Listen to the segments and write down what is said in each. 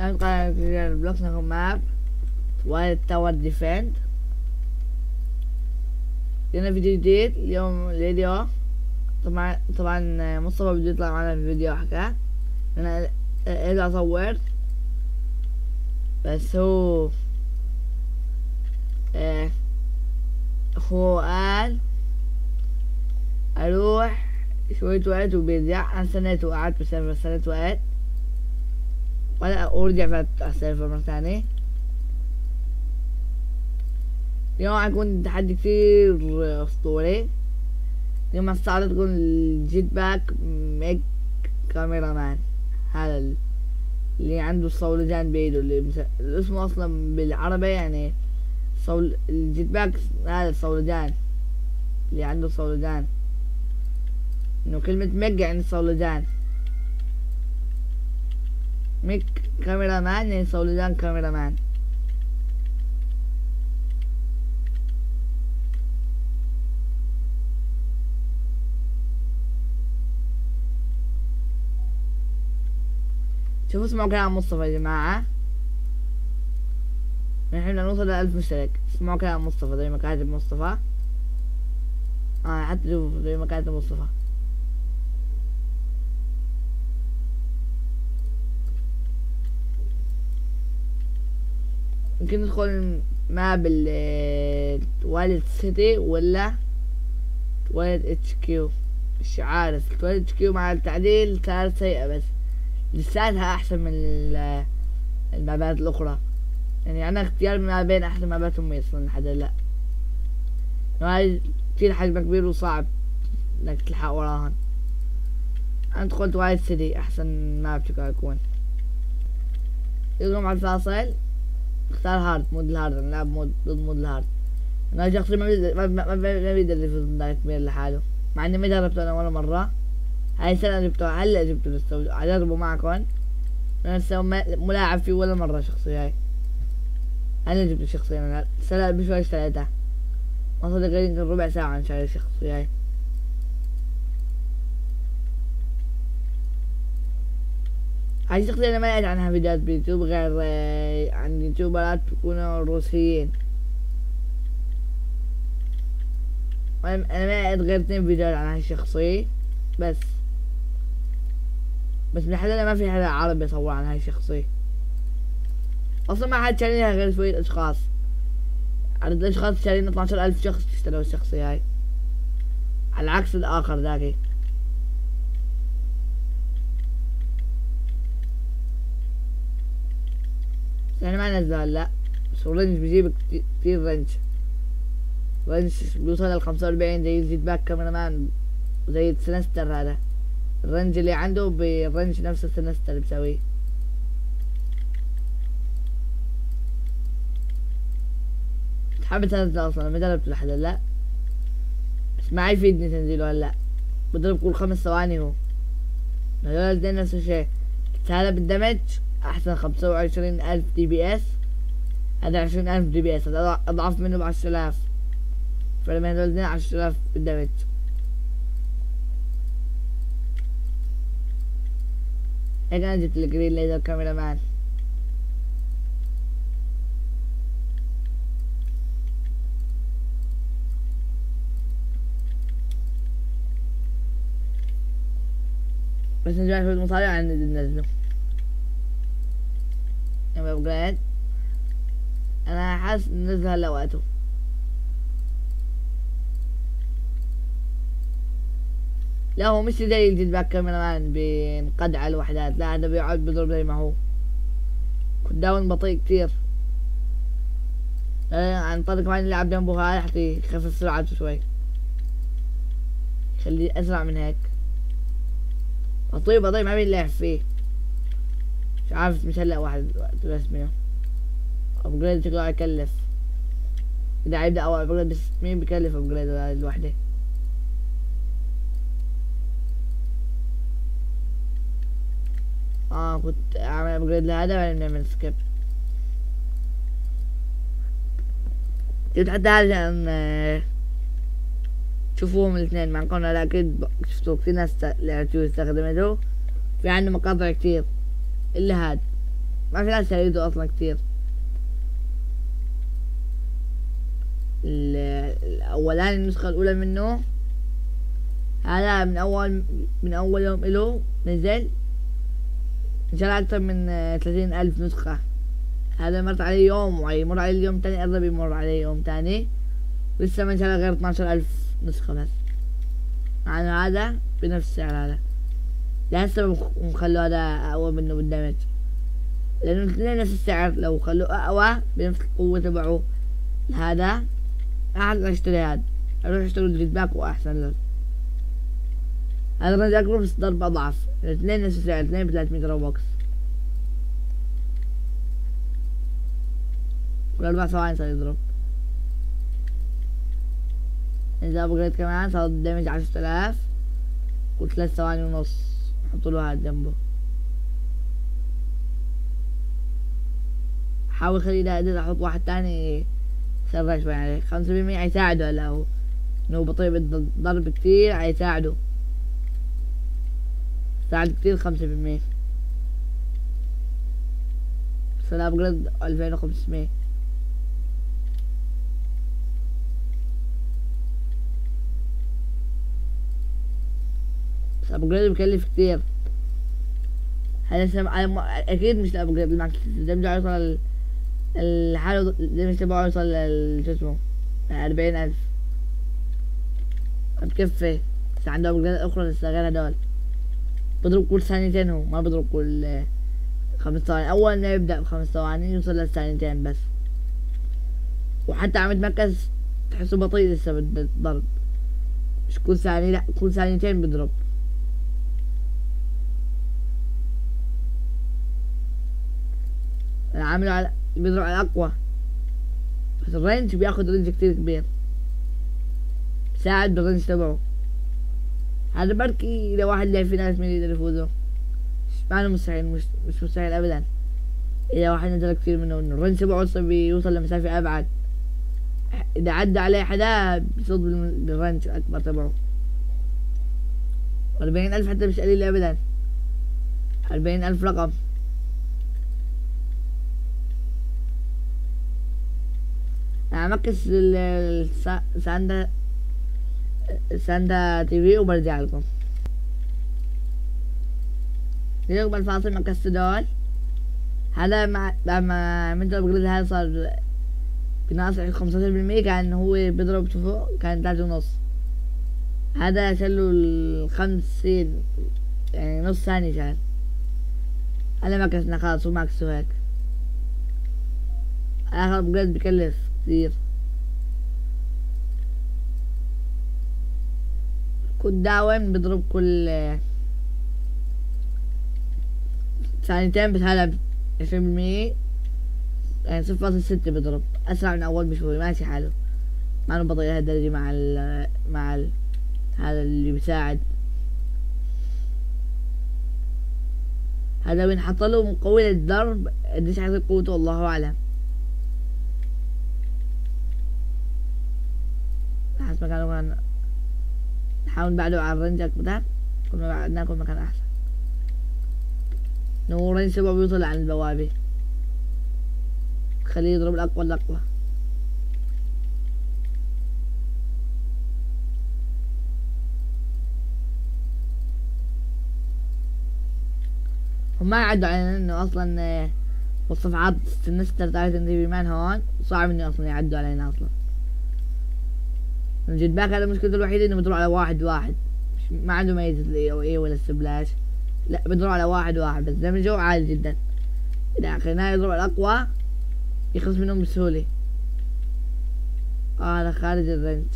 قناة بلوكس نكون ماب والتاور ديفند. لنا فيديو جديد اليوم الفيديو طبعا طبعا مصطفى بده يطلع معنا في الفيديو حكى أنا ارجع اصور بس هو آه هو قال أروح شوية وقت وبيرجع أنا استنيت وقعدت بالسيرفر استنيت وقت. ولا ورجع فات على ال server مرة ثانية اليوم حيكون تحدي كتير أسطوري. اليوم هستعرض تكون ال Jetpack Mace Cameraman. هذا اللي عنده الصولجان بيده اللي مس... اسمه أصلا بالعربي يعني صول ال Jetpack هذا الصولجان اللي عنده صولجان إنه كلمة Mace يعني صولجان Mace Cameraman يعني صولجان Cameraman شوفوا اسمعوا كلام مصطفى يا جماعة. نحن نوصل لألف مشترك. اسمعوا كلام مصطفى زي ما كاتب مصطفى. آه حتى شوفوا زي ما كاتب مصطفى. يمكن ندخل ما بال Toilet City ولا Toilet HQ؟ مش عارف. Toilet HQ مع التعديل صارت سيئة بس لساتها أحسن من المابات الأخرى. يعني أنا اختيار ما بين احسن مابات أمي أصلا لحد هلأ. هاي كتير حجمها كبير وصعب إنك تلحق وراهن أنا دخلت Toilet City أحسن map شكله يكون. يضرب على الفاصل. اختار hard mode ال hard نلعب mode ضد mode ال hard أنا شخصيا ما بيقدر ما, بيقدر يفوز ضد كبير لحاله. مع إني ما جربته أنا ولا مرة. هاي السنة جبته هلا جبته لسه أجربه معكم. أنا لسه ملاعب فيه ولا مرة شخصية هاي. أنا جبت الشخصية أنا. سنة بشوي اشتريتها ما صدق يمكن ربع ساعة عن شاري الشخصية هاي. هاي الشخصية أنا ما لقيت عنها فيديوهات بيوتيوب غير عن يوتيوبرات بيكونوا روسيين. أنا ما لقيت غير اثنين فيديوهات عن هاي الشخصية بس. بس من حدا ما في حدا عربي يصور عن هاي الشخصية. أصلا ما حد شاريها غير شوية أشخاص. عدد الأشخاص شارين 12 ألف شخص اشتروا الشخصية هاي. على عكس الآخر ذاكي. يعني ما نزل لا. بس ال range بيجيب كتير range range بيوصل ل 45 زي ال Jetpack Cameraman زي ال Sinister هذا. ال range اللي عنده بال range نفس ال Sinister بسويه حابب انزل أصلا ما جربته لحد هلا بس ما يفيدني تنزيله هلا. بضرب كل خمس ثواني هو. هذول الاثنين نفس الشيء. هذا بال damage أحسن خمسة وعشرين ألف DPS. هذا عشرين ألف DPS. هذا أضعف منه بعشر آلاف. فلما هذول الاثنين عشر آلاف بال damage. هيك أنا جبت ال Green Laser Cameraman بس نجمع شوية مصاري عن ننزله upgrade أنا حاسس ننزل هلا وقته لا هو مش زي ال Jetpack Cameraman بينقدع الوحدات. لا هذا بيقعد بيضرب زي ما هو. cooldown بطيء كتير. عن طريق كمان اللعب جنبه هاي حتى يخفف سرعته شوي. يخليه أسرع من هيك. بطيء بطيء ما بينلعب فيه. مش عارف مش هلا واحد رسمي upgrade شكله هيكلف. اذا هيبدا اول upgrade بس مين بيكلف upgrade الوحدة آه كنت أعمل upgrade لهذا بعدين نعمل skip جبت حتى هذا عشان تشوفوهم الاثنين مع كون أنا أكيد شفتوا كثير ناس لعبتوه استخدمته في عنده مقاطع كثير إلا هاد. ما في ناس يريدوا أصلا كتير. ال- الأولاني النسخة الأولى منه هذا من اول من أول يوم له نزل. نشر أكتر من ثلاثين ألف نسخة. هذا مرت عليه يوم ويمر عليه اليوم تاني قرب يمر عليه يوم تاني لسه ما انشرى غير 12 ألف نسخة بس. انه هذا بنفس السعر هذا. لهسه مخ- مخلوا هذا أقوى منه بال damage. لأنه الاثنين نفس السعر. لو خلوه أقوى بنفس القوة تبعه. هذا احد اشتري هذا. أروح أشتري ال Jetpack وأحسن لك هذا اكبر بس ضرب اضعف الاثنين نفس السعر. الاثنين ب 300 Robux كل أربع ثواني صار يضرب. إذا upgrade كمان صار ال damage عشرة آلاف. وثلاث ثواني ونص. حطوا له هاد جنبه. حاول خلي ده أحط واحد تاني سرع شوي عليه خمسة بالمية حيساعده هلا هو إنه بطيء بالضرب كتير حيساعده ساعد كتير خمسة بالمية. بس أنا upgrade ألفين وخمسمية. بس upgrade بكلف كتير. هذا سم... أكيد مش ال upgrade بالمعكس ال damage يوصل ال- الحاله الدمج تبعه يوصل شو اسمه أربعين ألف. بكفي بس عنده أبجريد أخرى لسه غير هدول بضرب كل ثانيتين هو ما بضرب كل خمس ثواني. أول ما يبدأ بخمس ثواني يوصل للثانيتين بس. وحتى عم يتمركز تحسه بطيء لسه بالضرب مش كل ثانية لا كل ثانيتين بضرب عامله على بيضرب على اقوى بس ال range بياخد range كتير كبير. بيساعد بال range تبعه. هذا بركي إذا واحد لعب في ناس مين يقدر يفوزوا مش معنى مستحيل مش, مش مستحيل ابدا. إذا واحد نزل كتير منه إنه ال range تبعه وصل بيوصل لمسافة أبعد. إذا عدى عليه حدا بيصد بال range الاكبر تبعه. أربعين ألف حتى مش قليل أبدا. أربعين ألف رقم. السا- ساندا ساندا تي في وبرجع لكم يقبل الفاصل مكس دول. هذا مع لما عملت الابجريد هذا صار بناقص خمسة بالمية كان هو بيضرب فوق كان تلاتة ونص. هذا شلوا الخمسين يعني نص ثانية كان أنا مكسنا خلاص هو مكسه هيك. آخر ابجريد بكلف. كتير كنت داوم بضرب كل ثانيتين بس هذا عشرين بالمية. يعني صفر فاصل ستة بضرب أسرع من أول بشوي ماشي حاله ما أنا بطيء لهالدرجة مع ال مع ال هذا اللي بيساعد. هذا بينحط له مقوي للضرب. قديش حيصير قوته؟ الله أعلم. حسب مكانه كان نحاول بعده على ال range أكتر كل ما بعدنا كل ما كان أحسن. نور range سبعة بيوصل عن البوابة. خليه يضرب الأقوى الأقوى. هم ما يعدوا علينا انه أصلا آه، والصفحات ال Sinister Titan TV Man هون صعب إنه أصلا يعدوا علينا أصلا. ال jetpack هذا مشكلته الوحيدة إنه بيضرب على واحد واحد. ما عنده ميزة ال AOE ولا ال splash لا بيضرب على واحد واحد بس damage ه عالي جدا. اذا خليناه يضرب الأقوى يخلص منهم بسهولة. هذا خارج ال range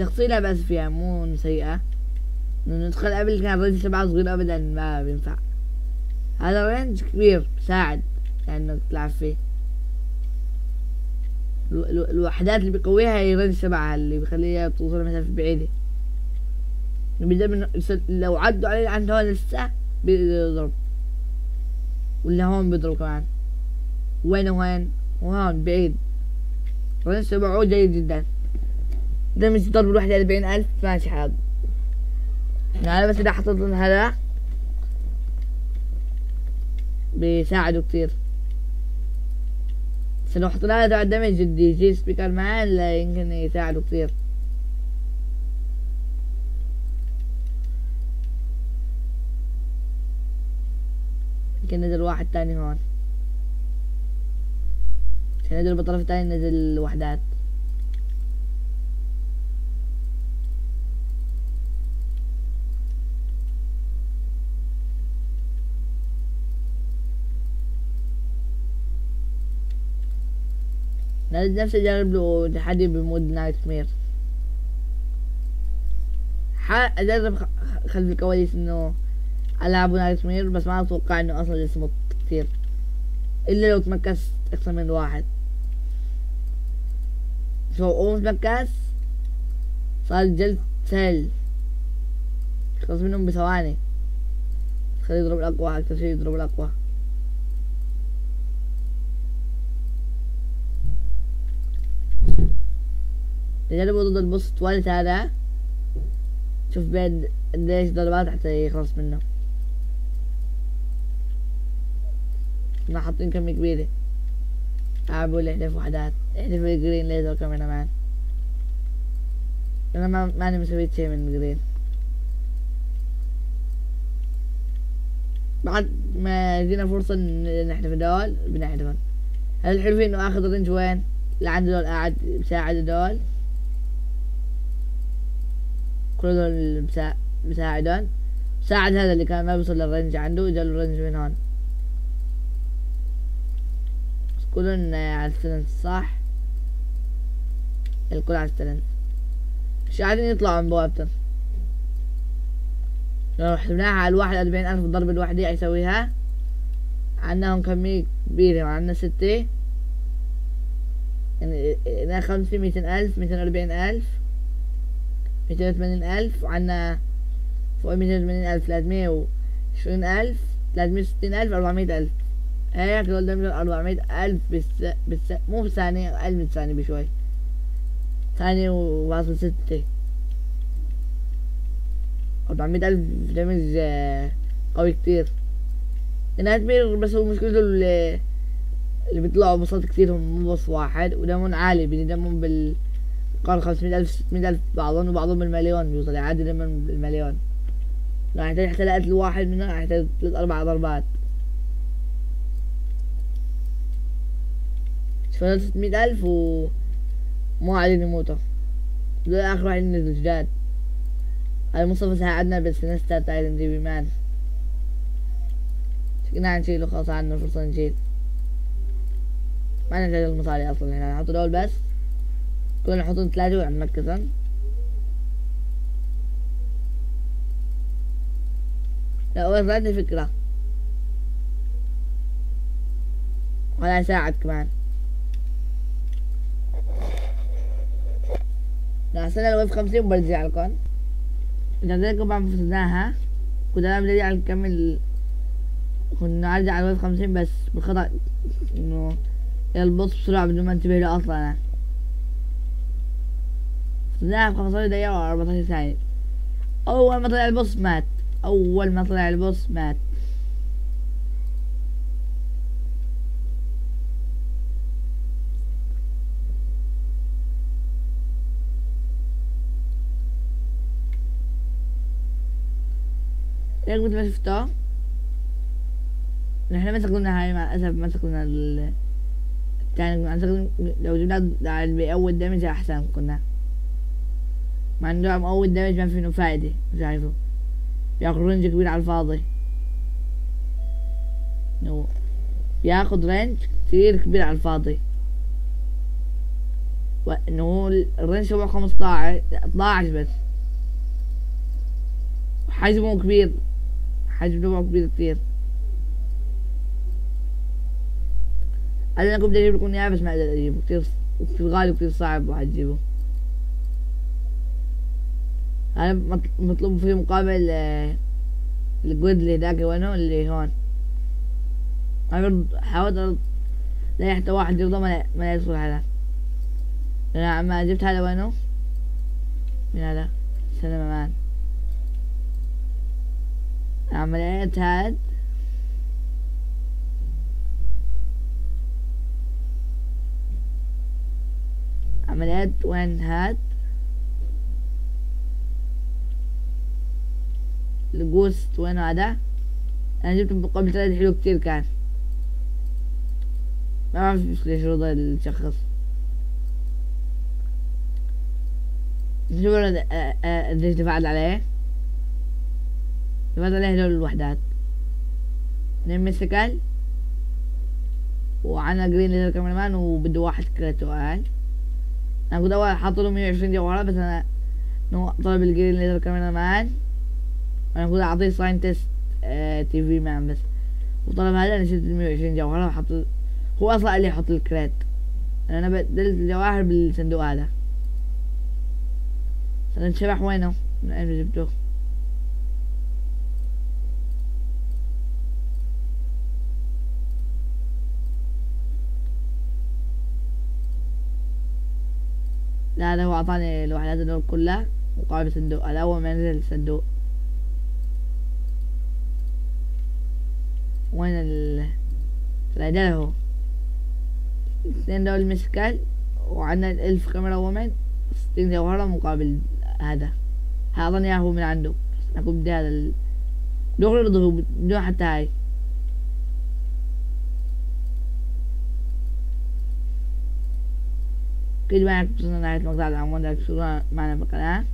الشخصية لا بأس فيها مو سيئة ندخل قبل كان ال range تبعه صغير أبدا ما بينفع. هذا ال range كبير بساعد يعني إنك تلعب فيه. الو- الو- الوحدات اللي بيقويها هي ال range تبعها اللي بيخليها توصل مسافة بعيدة. لو عدوا عليه عند هون لسه بيضرب. ولا هون بيضرب كمان. وين وين؟ وهون بعيد. range تبعه جيد جدا. damage ضرب الواحد أربعين ألف. ماشي حال يعني بس إذا حطيت هذا. بيساعده كتير. بس لو حطينا هذا ال damage ال DJ Speaker معاه لا يمكن يساعده كتير. يمكن نزل واحد تاني هون. عشان نزل بالطرف التاني نزل وحدات. نفسي اجرب له تحدي ب mode nightmare اجرب خلف الكواليس إنه العب nightmare بس ما أتوقع إنه أصلا يصمد كثير إلا لو تمكس أكثر من واحد. شو هو متمكس صار جلد سهل. يخلص منهم بثواني. خليه يضرب الأقوى أكثر شيء يضرب الأقوى. تجربوا ضد ال boss toilet هذا. شوف بين قديش ضربات حتى يخلص منه. إحنا حاطين كمية كبيرة. لعبوا اللي يحذف وحدات يحذف ال Green Laser Cameraman أنا ما ماني مسويت شي من ال Green. بعد ما جينا فرصة نحذف دول بنحذفهم هل الحلو إنه آخذ الرنج وين؟ لعند دول قاعد بساعد دول. كل دول بساعدون ساعد هذا اللي كان ما بيوصل للرنج عنده جا الرنج من هون. كلهم على السلنس صح؟ الكل على السلنس مش قاعدين يطلعوا من بوابتن لو حسبناها على الواحد أربعين ألف ضرب الوحدة يسويها عندنا كمية كبيرة عندنا ستة. يعني خمسة ميتين ألف ميتين أربعين ألف. ميتين وثمانين ألف وعندنا فوق ميتين وثمانين ألف ثلاثمية وعشرين ألف ثلاثمية وستين ألف أربعمية ألف. هيك دول دمجوا أربعمية ألف بس بس مو بثانية أقل من ثانية بشوي. ثانية وواصل ستة. أربعمية ألف دمج قوي كتير. إنها كبير بس هو مشكلته اللي بيطلعوا بصوت كتير هم مو بص واحد ودمهم عالي بيدمهم بال قال خمسمية ألف ستمية ألف بعضهم وبعضهم بالمليون بيوصل عادي دايما بالمليون راح يحتاج حتى لقتل واحد منهم راح يحتاج ثلاث أربع ضربات. شفنا ستمية ألف و مو قاعدين يموتوا. دول آخر واحد نزل جداد مصطفى ساعدنا بس نستا تايلن دي بمان شكنا نشيله خلاص عنا فرصة نشيل. ما نحتاج المصاري أصلا هنا نحط دول بس. كنا نحطهم ثلاثة ونمكسهم لا وصلت فكرة ولا يساعد كمان. لا استنى ال wave خمسين وبرجع لكم إذا ذلك بعد ما فتناها كنا بنرجع نكمل كنا نرجع على ال wave خمسين بس بالخطأ إنه ال boss بسرعة بدون ما انتبه له أصلا. أنا فتناها بخمسة دقيقة وأربعتاشر ثانية أول ما طلع ال boss مات. أول ما طلع ال boss مات. ليه كنت ما شفتها. نحن ما استخدمنا هاي مع الأسف ما ال التاني لو جبنا بأول damage أحسن كنا. مع إنه أول damage ما فيه فايدة مش عارفه بياخد range كبير على الفاضي. إنه بياخد range كتير كبير على الفاضي. وانه ال range تبعه خمسطعش 12 بس. حجمه كبير. حجم كبير كتير. أنا كنت أجيب لكم إياه بس ما أقدر اجيبه كتير كتير غالي وكتير صعب واحد يجيبه. أنا مطلوب فيه مقابل الجود اللي ذاك وينه اللي هون. أنا حاولت لا حتى واحد يرضى ما ما يدخل هذا. أنا ما جبت هذا وينه؟ من هذا. سلام أمان. عملية هاد؟ عمليات وين هاد؟ الجوست وين هذا؟ أنا جبته قبل ثلاث حلو كتير كان. ما اعرف ليش رضى الشخص. شوف قديش دفعت عليه؟ دفعت عليه هدول الوحدات. اثنين مسكال وعنا Green Laser Cameraman وبده واحد crate و قال أنا كنت أول حاط له 120 جوهرة بس أنا طلب ال Green Laser Cameraman أنا كنت أعطيه Scientist TV Man بس. وطلب هذا نسيت ال 120 جوهرة وحط هو أصلا قال لي حط ال crate أنا بدلت الجواهر بالصندوق هذا. الشبح وينه؟ من أين جبته؟ لا هذا هو أعطاني الوحدات دول كلها مقابل صندوق هذا أول ما نزل الصندوق. وين ال هو اثنين دول مسكال وعندنا الألف كاميرا وومن ستين جوهرة مقابل هذا هذا ياهو من عنده كنت بدي هذا ال... دغري بدون حتى هاي كده معك وصلنا نهاية مقطع العنوان ده شكرا معنا في القناة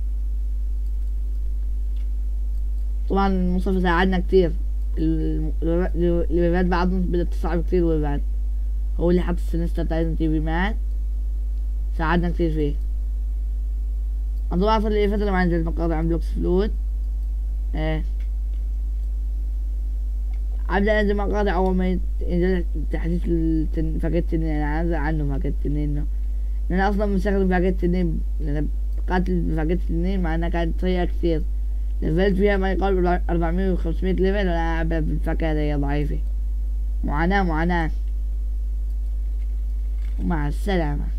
طبعا مصطفى ساعدنا كتير الويبات بعضهم بدأت تصعب كتير الويبات هو اللي حط السنستر تايتن تي في مات ساعدنا كتير فيه. أضواف اللي فترة ما عندي المقاطع عن بلوكس فلوت إيه أبدأ أنزل مقاطع أول ما ينزل تحديث التن... باكيت التنين أنا أنزل عنه باكيت إنه أنا أصلا مستخدم باكيت التنين لأن قاتل باكيت التنين مع إنها كانت سيئة كثير لفلت فيها ما يقارب أربعمية وخمسمية ليفل وأنا ألعبها بالفاكهة هي ضعيفة معاناة معاناة. ومع السلامة.